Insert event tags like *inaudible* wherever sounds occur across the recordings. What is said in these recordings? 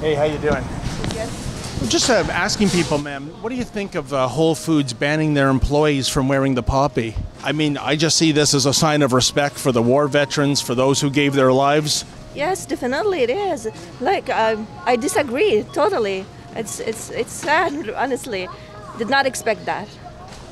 Hey, how you doing? Just uh, asking people, ma'am, what do you think of uh, Whole Foods banning their employees from wearing the poppy? I mean, I just see this as a sign of respect for the war veterans, for those who gave their lives. Yes, definitely it is. Like um, I disagree totally. It's it's it's sad, honestly. Did not expect that.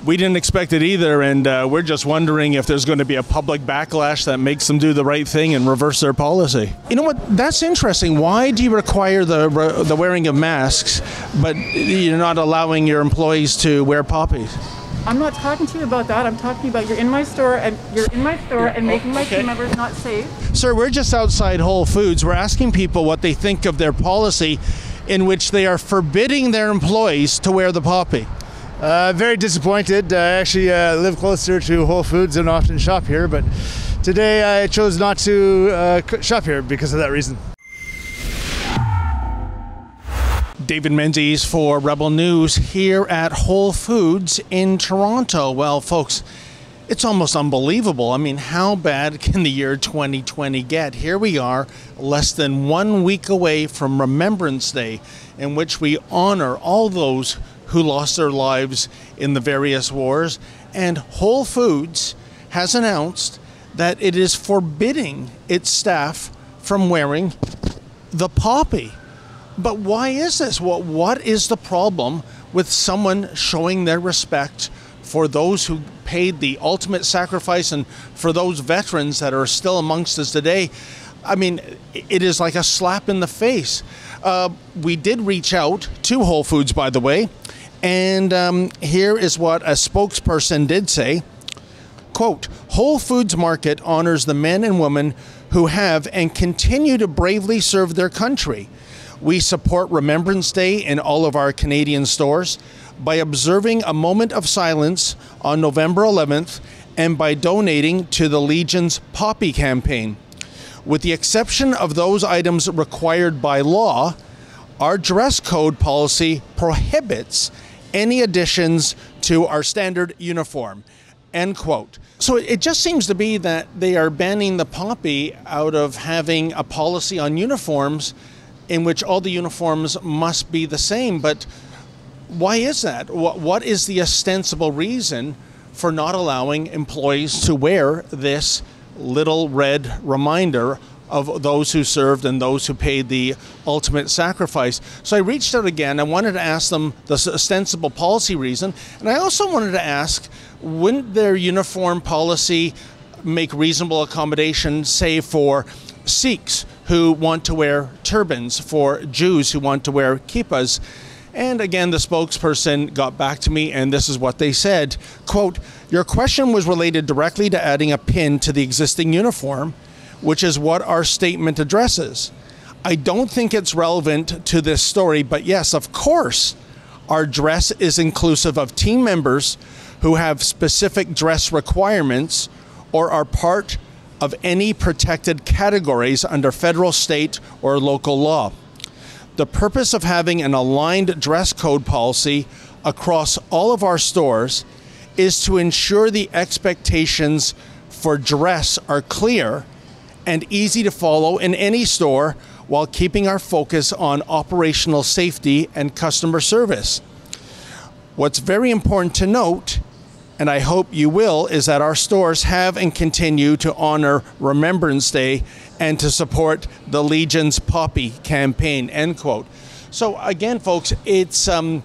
We didn't expect it either, and uh, we're just wondering if there's going to be a public backlash that makes them do the right thing and reverse their policy. You know what? That's interesting. Why do you require the the wearing of masks, but you're not allowing your employees to wear poppies? I'm not talking to you about that. I'm talking about you're in my store and you're in my store and making my okay. team members not safe. Sir, we're just outside Whole Foods. We're asking people what they think of their policy in which they are forbidding their employees to wear the poppy. Uh, very disappointed. I actually uh, live closer to Whole Foods and often shop here, but today I chose not to uh, shop here because of that reason. David Menzies for Rebel News here at Whole Foods in Toronto. Well, folks, it's almost unbelievable. I mean, how bad *laughs* can the year 2020 get? Here we are, less than one week away from Remembrance Day, in which we honor all those who lost their lives in the various wars. And Whole Foods has announced that it is forbidding its staff from wearing the poppy. But why is this? What what is the problem with someone showing their respect for those who paid the ultimate sacrifice and for those veterans that are still amongst us today? I mean, it is like a slap in the face. Uh, we did reach out to Whole Foods, by the way, and um, here is what a spokesperson did say. Quote, Whole Foods Market honors the men and women who have and continue to bravely serve their country. We support Remembrance Day in all of our Canadian stores by observing a moment of silence on November 11th and by donating to the Legion's Poppy campaign. With the exception of those items required by law, our dress code policy prohibits any additions to our standard uniform. End quote. So it just seems to be that they are banning the poppy out of having a policy on uniforms in which all the uniforms must be the same. But why is that? What is the ostensible reason for not allowing employees to wear this little red reminder of those who served and those who paid the ultimate sacrifice. So I reached out again. I wanted to ask them the ostensible policy reason, and I also wanted to ask wouldn't their uniform policy make reasonable accommodation, say, for Sikhs who want to wear turbans, for Jews who want to wear kippas? And again, the spokesperson got back to me, and this is what they said quote, Your question was related directly to adding a pin to the existing uniform which is what our statement addresses. I don't think it's relevant to this story, but yes, of course, our dress is inclusive of team members who have specific dress requirements or are part of any protected categories under federal, state, or local law. The purpose of having an aligned dress code policy across all of our stores is to ensure the expectations for dress are clear and easy to follow in any store while keeping our focus on operational safety and customer service. What's very important to note, and I hope you will, is that our stores have and continue to honor Remembrance Day and to support the Legion's Poppy campaign. End quote. So again, folks, it's um,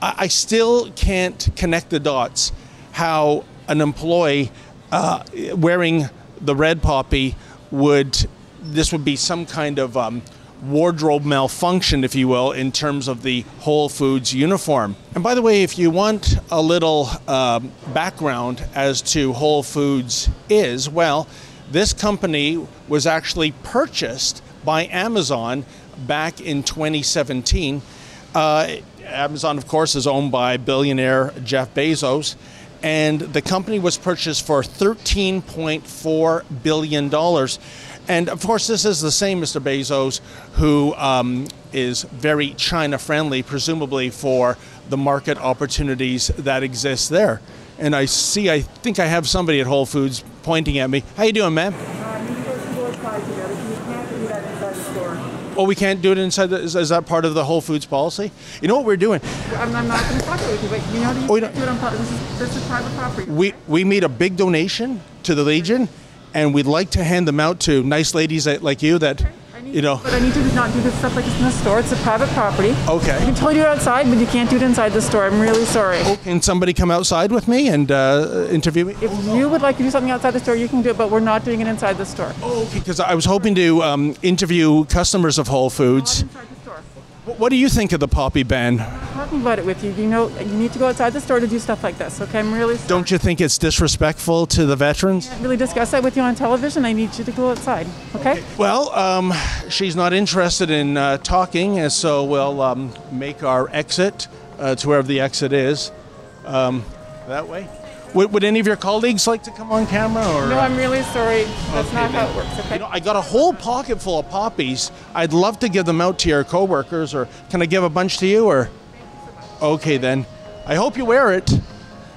I still can't connect the dots how an employee uh, wearing the red poppy would this would be some kind of um, wardrobe malfunction, if you will, in terms of the Whole Foods uniform. And by the way, if you want a little uh, background as to Whole Foods is, well, this company was actually purchased by Amazon back in 2017. Uh, Amazon, of course, is owned by billionaire Jeff Bezos and the company was purchased for $13.4 billion. And of course, this is the same Mr. Bezos who um, is very China friendly, presumably for the market opportunities that exist there. And I see, I think I have somebody at Whole Foods pointing at me. How you doing, ma'am? Uh, you can go outside together. You can't do that inside the store. Oh, we can't do it inside. The, is, is that part of the Whole Foods policy? You know what we're doing? I'm, I'm not going to talk with you, but you know you Oh, you don't- it on, this is, this is private property. We we made a big donation to the Legion, and we'd like to hand them out to nice ladies that, like you that, I need- you know. But I need to not do this stuff like this in the store. It's a private property. You Okay. can totally do it outside, but you can't do it inside the store. I'm really sorry. Can somebody come outside with me and uh, interview me? If you would like to do something outside the store, you can do it, but we're not doing it inside the store. Oh, okay. Because I was hoping to um, interview customers of Whole Foods. Inside the store. What do you think of the poppy ban? Talking about it with you. You know, you need to go outside the store to do stuff like this. Okay, I'm really sorry. Don't you think it's disrespectful to the veterans? can't really discuss that with you on television. I need you to go outside. Okay? Well, um, she's not interested in uh, talking, and so we'll um, make our exit uh, to wherever the exit is. Um, that way. Would, would any of your colleagues like to come on camera? Or No, I'm really sorry. That's Okay, not how it works. Okay? You know, I got a whole pocket full of poppies. I'd love to give them out to your coworkers, or can I give a bunch to you? Or okay, then. I hope you wear it.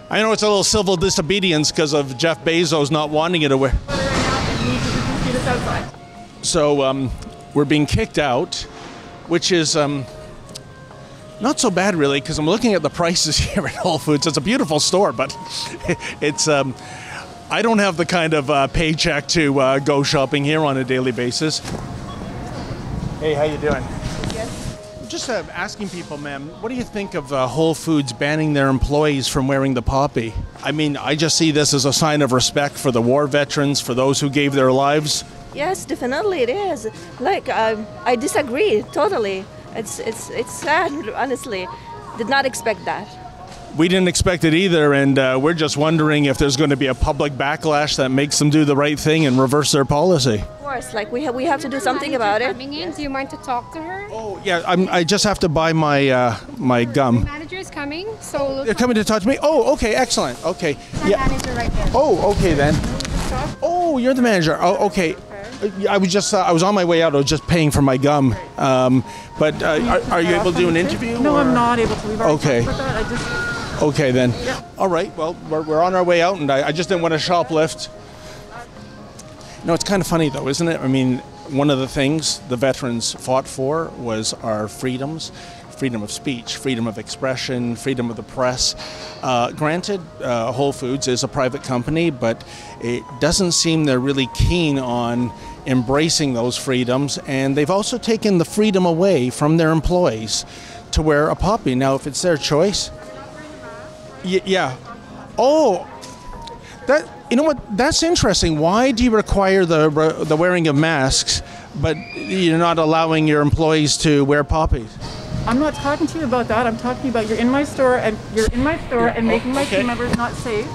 I know it's a little civil disobedience because of Jeff Bezos not wanting you to wear. So um, we're being kicked out, which is um, not so bad really, because I'm looking at the prices *laughs* here at Whole Foods. It's a beautiful store, but *laughs* it's um, I don't have the kind of uh, paycheck to uh, go shopping here on a daily basis. Hey, how you doing? Just uh, asking people, ma'am, what do you think of uh, Whole Foods banning their employees from wearing the poppy? I mean, I just see this as a sign of respect for the war veterans, for those who gave their lives. Yes, definitely it is. Like I, I disagree totally. It's it's it's sad, honestly. Did not expect that. We didn't expect it either, and uh, we're just wondering if there's going to be a public backlash that makes them do the right thing and reverse their policy. Of course, like we have we have to do something about it. Coming in, do you mind to talk to her? Oh yeah, I'm, I just have to buy my uh, my gum. Manager is coming, so They're coming to talk to me. Oh, okay, excellent. Okay, the yeah. manager right there. Oh, okay then. Oh, you're the manager. Oh, okay. I was just uh, I was on my way out. I was just paying for my gum. Um, but uh, are, are you able to do an interview? No, or- I'm not able to. We've Okay. about that. I just Okay then. Yeah. All right. Well, we're, we're on our way out, and I, I just didn't want to shoplift. No, it's kind of funny though, isn't it? I mean, one of the things the veterans fought for was our freedoms. Freedom of speech, freedom of expression, freedom of the press. Uh, granted, uh, Whole Foods is a private company, but it doesn't seem they're really keen on embracing those freedoms, and they've also taken the freedom away from their employees to wear a poppy. Now, if it's their choice, Y- yeah. Oh, that you know what? That's interesting. Why do you require the the wearing of masks, but you're not allowing your employees to wear poppies? I'm not talking to you about that. I'm talking about you're in my store and you're in my store and making my okay. team members not safe.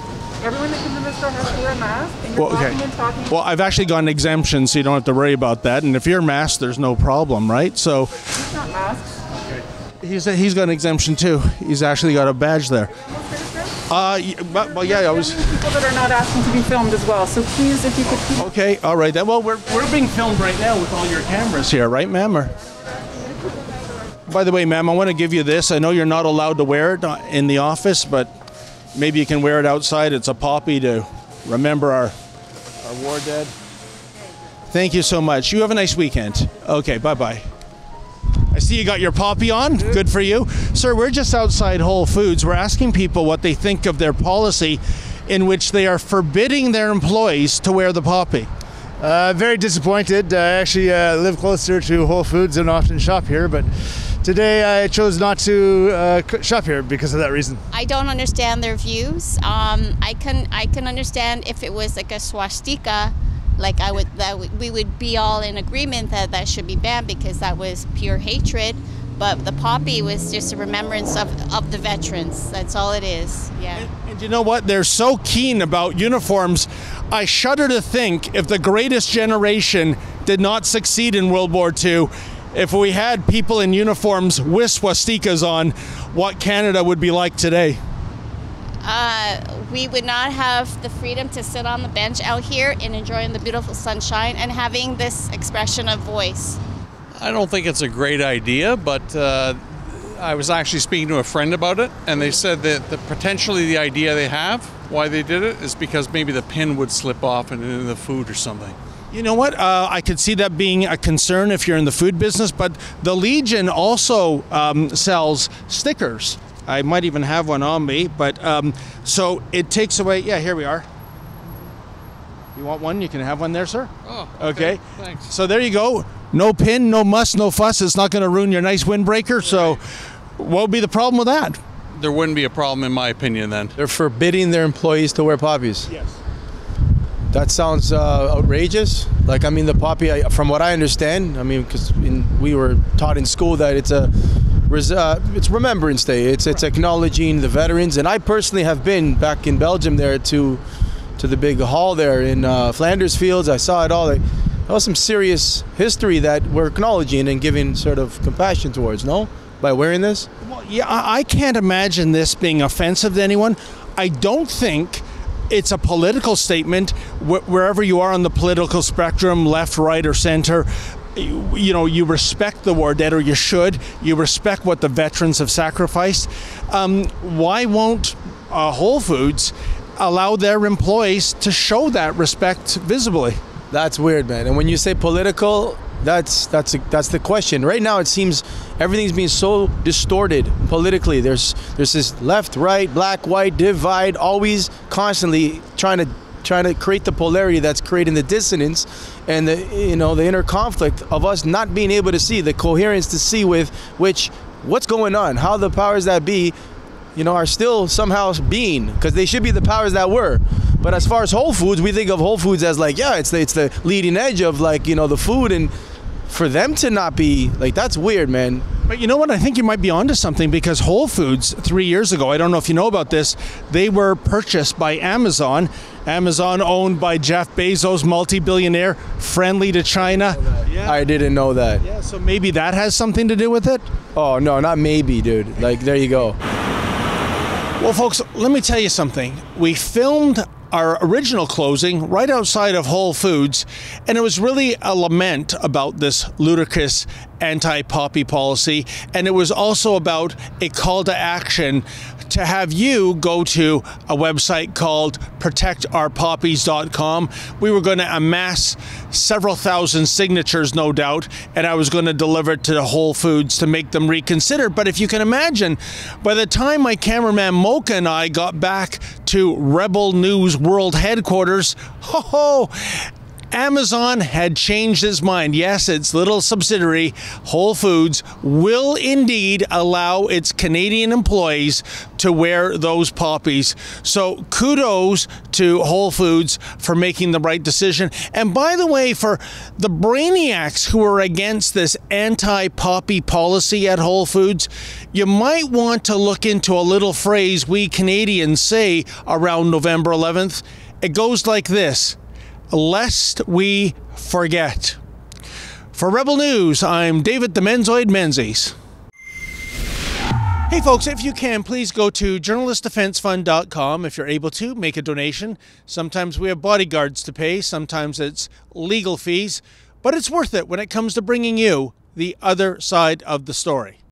Everyone that comes in the store has to wear a mask. And you're Well, okay. and talking. Well, I've actually got an exemption, so you don't have to worry about that. And if you're masked, there's no problem, right? So it's not masks. he's he's got an exemption too. He's actually got a badge there. Uh, y- but, well, yeah, I was. People that are not asking to be filmed as well. So please, if you could keep Okay, all right then. Well, we're, we're being filmed right now with all your cameras here, right, ma'am? Or... By the way, ma'am, I want to give you this. I know you're not allowed to wear it uh, in the office, but maybe you can wear it outside. It's a poppy to remember our our war dead. Thank you so much. You have a nice weekend. Okay, bye bye. I see you got your poppy on. Good for you. Sir, we're just outside Whole Foods. We're asking people what they think of their policy in which they are forbidding their employees to wear the poppy. Uh, very disappointed. I actually uh, live closer to Whole Foods and often shop here, but today I chose not to uh, shop here because of that reason. I don't understand their views. Um, I can I can understand if it was like a swastika, like I would that we would be all in agreement that that should be banned because that was pure hatred. But the poppy was just a remembrance of, of the veterans. That's all it is. Yeah. And you know what? They're so keen about uniforms. I shudder to think if the greatest generation did not succeed in World War II, if we had people in uniforms with swastikas on, what Canada would be like today. Uh, we would not have the freedom to sit on the bench out here and enjoying the beautiful sunshine and having this expression of voice. I don't think it's a great idea, but uh, I was actually speaking to a friend about it, and they said that the, potentially the idea they have, why they did it, is because maybe the pin would slip off and into the food or something. You know what? Uh, I could see that being a concern if you're in the food business, but the Legion also um, sells stickers. I might even have one on me, but um, so it takes away. Yeah, here we are. You want one? You can have one there, sir. Oh, Okay. Thanks. So there you go. No pin, no muss, no fuss. It's not going to ruin your nice windbreaker. So, what would be the problem with that? There wouldn't be a problem, in my opinion, then. They're forbidding their employees to wear poppies. Yes. That sounds uh, outrageous. Like, I mean, the poppy, I, from what I understand, I mean, because we were taught in school that it's a res- uh, it's Remembrance Day. It's it's acknowledging the veterans, and I personally have been back in Belgium there to to the big hall there in uh, Flanders Fields. I saw it all. Like, that was some serious history that we're acknowledging and giving sort of compassion towards. No, by wearing this. Well, yeah, I, I can't imagine this being offensive to anyone. I don't think it's a political statement wherever you are on the political spectrum, left, right, or center. You, know, you respect the war dead, or you should. You respect what the veterans have sacrificed. Um, why won't uh, Whole Foods allow their employees to show that respect visibly? That's weird, man. And when you say political, that's that's that's the question. Right now, it seems everything's being so distorted politically. There's there's this left, right, black, white divide, always constantly trying to trying to create the polarity that's creating the dissonance and the you know the inner conflict of us not being able to see the coherence to see with which what's going on, how the powers that be you know, are still somehow being because they should be the powers that were. But as far as Whole Foods, we think of Whole Foods as like, yeah, it's the it's the leading edge of like you know the food, and for them to not be like that's weird, man. But you know what? I think you might be onto something because Whole Foods three years ago, I don't know if you know about this, they were purchased by Amazon. Amazon owned by Jeff Bezos, multi billionaire, friendly to China. Yeah. I didn't know that. yeah, so maybe that has something to do with it. Oh no, not maybe, dude. Like there you go. Well, folks, let me tell you something. We filmed our original closing right outside of Whole Foods, and it was really a lament about this ludicrous anti poppy policy. And it was also about a call to action to have you go to a website called protectourpoppies.com. We were going to amass several thousand signatures, no doubt, and I was going to deliver it to Whole Foods to make them reconsider. But if you can imagine, by the time my cameraman Mocha and I got back to Rebel News World Headquarters, ho ho! Amazon had changed its mind. Yes, its little subsidiary, Whole Foods, will indeed allow its Canadian employees to wear those poppies. So kudos to Whole Foods for making the right decision. And by the way, for the brainiacs who are against this anti poppy policy at Whole Foods, you might want to look into a little phrase we Canadians say around November 11th. It goes like this lest we forget. For Rebel News, I'm David the Menzoid Menzies. Hey folks, if you can, please go to journalistdefencefund.com. If you're able to, make a donation. Sometimes we have bodyguards to pay, sometimes it's legal fees, but it's worth it when it comes to bringing you the other side of the story.